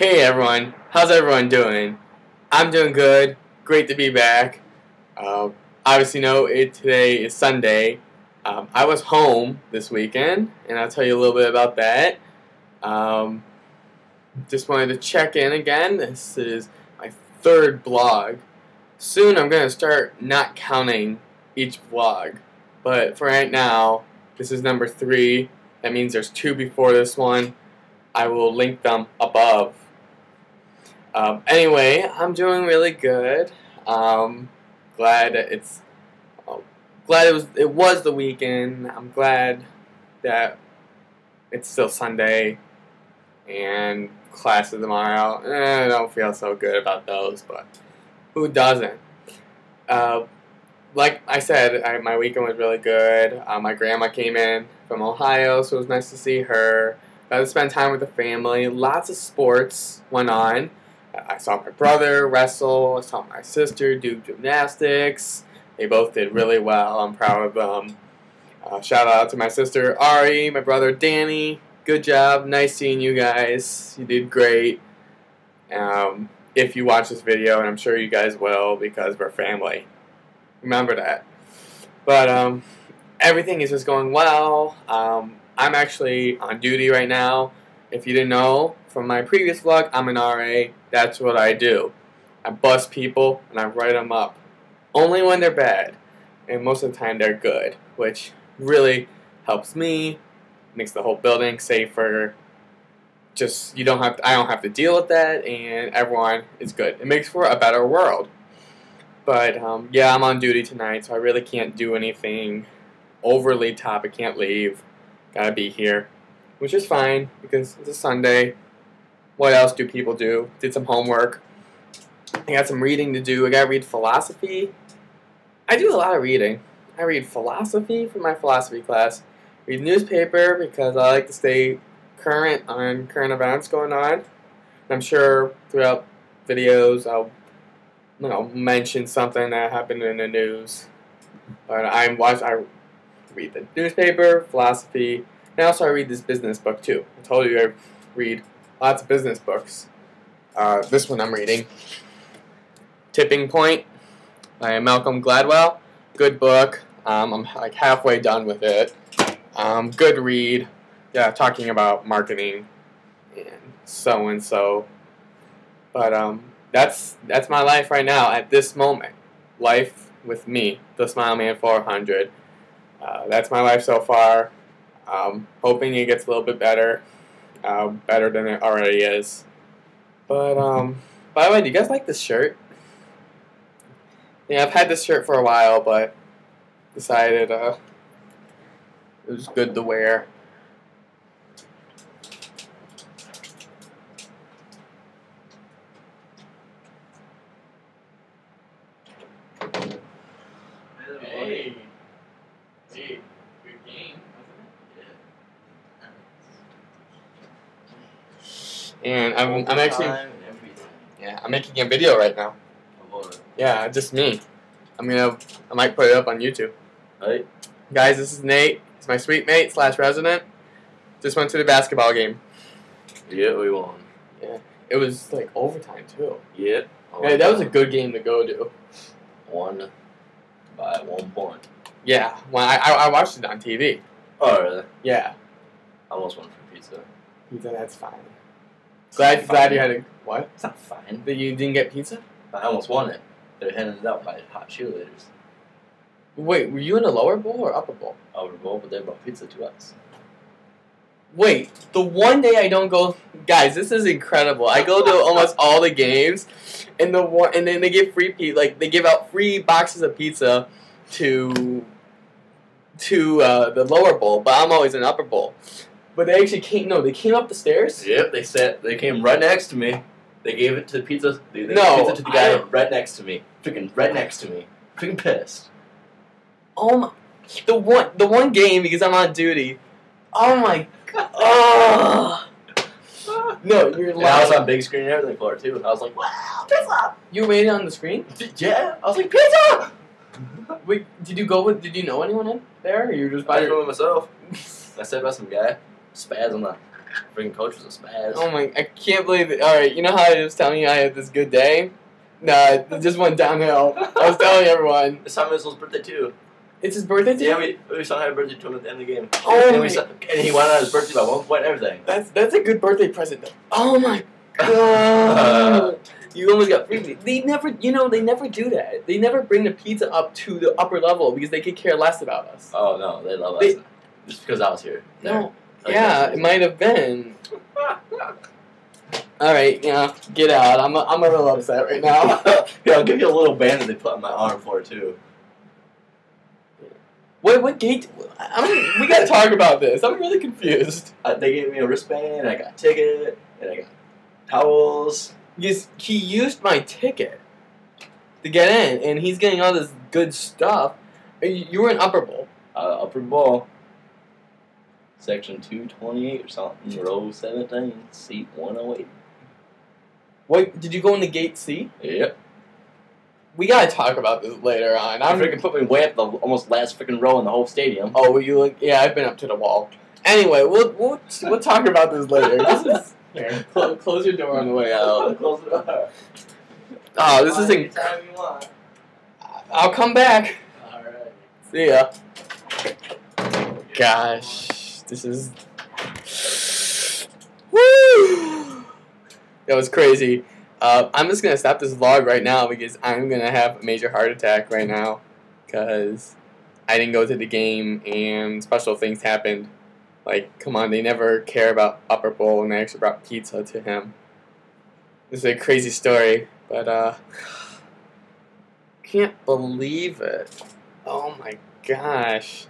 Hey everyone, how's everyone doing? I'm doing good. Great to be back. Uh, obviously, know it today is Sunday. Um, I was home this weekend, and I'll tell you a little bit about that. Um, just wanted to check in again. This is my third blog. Soon, I'm gonna start not counting each vlog, but for right now, this is number three. That means there's two before this one. I will link them above. Um, anyway, I'm doing really good. Um, glad it's oh, glad it was it was the weekend. I'm glad that it's still Sunday and classes tomorrow. Eh, I don't feel so good about those, but who doesn't? Uh, like I said, I, my weekend was really good. Uh, my grandma came in from Ohio, so it was nice to see her. Got to spend time with the family. Lots of sports went on. I saw my brother wrestle. I saw my sister do gymnastics. They both did really well. I'm proud of them. Uh, shout out to my sister Ari, my brother Danny. Good job. Nice seeing you guys. You did great. Um, if you watch this video, and I'm sure you guys will because we're family. Remember that. But um, everything is just going well. Um, I'm actually on duty right now. If you didn't know from my previous vlog, I'm an RA. That's what I do. I bust people and I write them up. Only when they're bad. And most of the time they're good, which really helps me, makes the whole building safer. Just you don't have to, I don't have to deal with that and everyone is good. It makes for a better world. But um, yeah, I'm on duty tonight, so I really can't do anything overly top. I can't leave. Gotta be here, which is fine because it's a Sunday. What else do people do? Did some homework. I got some reading to do. I gotta read philosophy. I do a lot of reading. I read philosophy for my philosophy class. Read newspaper because I like to stay current on current events going on. I'm sure throughout videos I'll you know, mention something that happened in the news. But I watch, I read the newspaper, philosophy, and also I read this business book too. I told you I read lots of business books. Uh, this one I'm reading, Tipping Point by Malcolm Gladwell. Good book. Um, I'm like halfway done with it. Um, good read. Yeah, talking about marketing and so and so. But um, that's that's my life right now at this moment. Life with me, the Smile Man 400. Uh, that's my life so far. Um, hoping it gets a little bit better, uh, better than it already is. But um, by the way, do you guys like this shirt? Yeah, I've had this shirt for a while, but decided uh, it was good to wear. Hey. Hey, good game, And I'm, I'm actually, yeah, I'm making a video right now. Oh, yeah, just me. I'm gonna, I might put it up on YouTube. Right. Guys, this is Nate. He's my suite mate slash resident. Just went to the basketball game. Yeah, we won. Yeah, it was like overtime too. Yep. Hey, that was a good game to go to. One by one point. Yeah, when I, I, I watched it on TV. Oh, really? Yeah, I almost went for pizza. pizza. That's fine. Glad glad you had a what? It's not fine. That you didn't get pizza? I almost won it. They're handing it out by hot cheerleaders. Wait, were you in the lower bowl or upper bowl? Over bowl, but they brought pizza to us. Wait, the one day I don't go, guys, this is incredible. I go to almost all the games, and the one, and then they give free pizza, like they give out free boxes of pizza to to uh, the lower bowl, but I'm always in upper bowl. But they actually came, no, they came up the stairs. Yep, they sat. They came right next to me. They gave it to the pizza. They, they No, gave pizza to the guy I- right next to me. Freaking right next to me. Freaking pissed. Oh my, the one, the one game because I'm on duty. Oh my god. Oh. No, you're And I was on big screen and everything for it too. And I was like, wow, pizza! You waited on the screen. Yeah, I was like, pizza! Wait, did you go with? Did you know anyone in there? Or you were just by just your? myself. I sat by some guy, spaz on the Freaking coach was a spaz. Oh my! I can't believe it. All right, you know how I was telling you I had this good day? Nah, it just went downhill. I was telling everyone It's Tom Izzo's birthday too. it's his birthday. today? Yeah, we, we sung happy birthday to him at the end of the game. Oh and, my- we sung, and he won on his birthday by one point everything. That's that's a good birthday present. though. Oh my god! you almost got free. They never, you know, they never do that. They never bring the pizza up to the upper level because they could care less about us. Oh no, they love They- us. Just because I was here. No, There. Yeah, it might have been. All right, yeah, get out. I'm a, I'm a little upset right now. Here, I'll give you a little band that they put on my arm for too. What what gate? I'm, we gotta talk about this. I'm really confused. Uh, they gave me a wristband, I got a ticket, and I got towels. Because he used my ticket to get in, and he's getting all this good stuff. Uh, You were in Upper Bowl. Uh, upper ball. Section 228 or something, mm. row 17, seat 108. Wait, did you go in the gate C? Yep. We gotta talk about this later on. I I'm freaking put me way up the almost last freaking row in the whole stadium. Oh, you look. Yeah, I've been up to the wall. Anyway, we'll we'll we'll talk about this later. This is here. Close, close your door on the way out. Close the door. Oh, this is. In, Anytime you want. I'll come back. Alright. See ya. Gosh, this is. Woo! That was crazy. Uh, I'm just gonna stop this vlog right now because I'm gonna have a major heart attack right now because I didn't go to the game and special things happened. Like, come on, they never care about Upper Bowl and they actually brought pizza to him. This is a crazy story, but uh, can't believe it. Oh my gosh.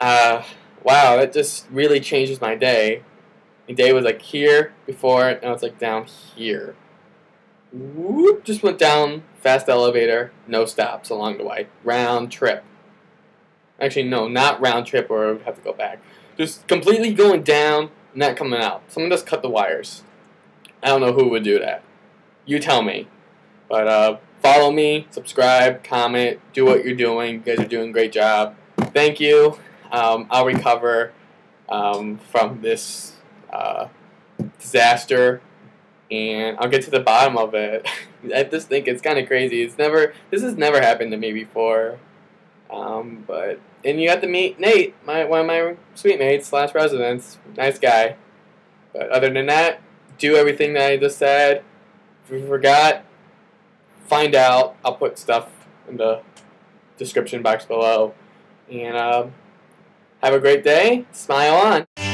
Uh, wow, that just really changes my day. My day was like here before, and now it's like down here. Whoop, just went down, fast elevator, no stops along the way. Round trip. Actually, no, not round trip or I would have to go back. Just completely going down, not coming out. Someone just cut the wires. I don't know who would do that. You tell me. But uh, follow me, subscribe, comment, do what you're doing. You guys are doing a great job. Thank you. Um, I'll recover um, from this uh, disaster, and I'll get to the bottom of it. I just think it's kind of crazy. It's never this has never happened to me before. Um, but and you got to meet Nate, my one of my suite mates slash residents. Nice guy. But other than that, do everything that I just said. If you forgot, find out. I'll put stuff in the description box below. And um, have a great day. Smile on.